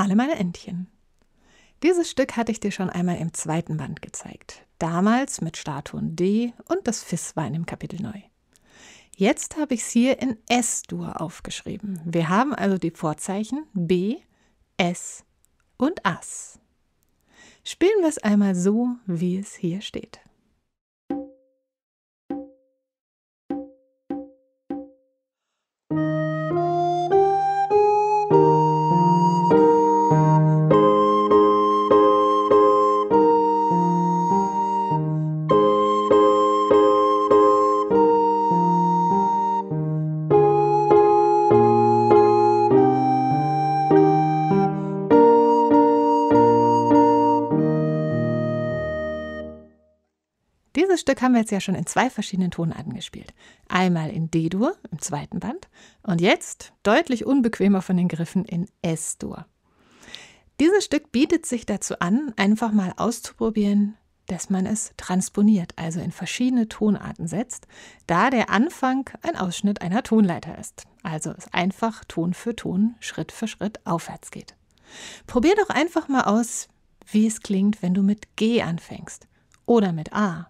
alle meine Entchen. Dieses Stück hatte ich dir schon einmal im zweiten Band gezeigt. Damals mit Statuen D und das Fis war in dem Kapitel neu. Jetzt habe ich es hier in S-Dur aufgeschrieben. Wir haben also die Vorzeichen B, S und As. Spielen wir es einmal so, wie es hier steht. Dieses Stück haben wir jetzt ja schon in zwei verschiedenen Tonarten gespielt. Einmal in D-Dur im zweiten Band und jetzt deutlich unbequemer von den Griffen in S-Dur. Dieses Stück bietet sich dazu an, einfach mal auszuprobieren, dass man es transponiert, also in verschiedene Tonarten setzt, da der Anfang ein Ausschnitt einer Tonleiter ist. Also es einfach Ton für Ton, Schritt für Schritt aufwärts geht. Probier doch einfach mal aus, wie es klingt, wenn du mit G anfängst oder mit A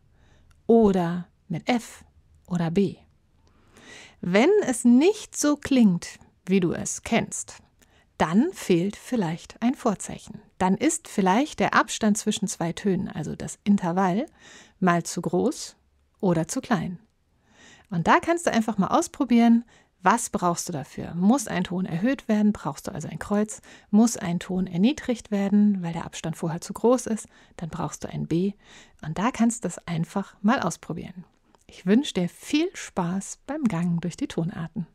oder mit F oder B. Wenn es nicht so klingt, wie du es kennst, dann fehlt vielleicht ein Vorzeichen. Dann ist vielleicht der Abstand zwischen zwei Tönen, also das Intervall, mal zu groß oder zu klein. Und da kannst du einfach mal ausprobieren, was brauchst du dafür? Muss ein Ton erhöht werden? Brauchst du also ein Kreuz? Muss ein Ton erniedrigt werden, weil der Abstand vorher zu groß ist? Dann brauchst du ein B. Und da kannst du es einfach mal ausprobieren. Ich wünsche dir viel Spaß beim Gang durch die Tonarten.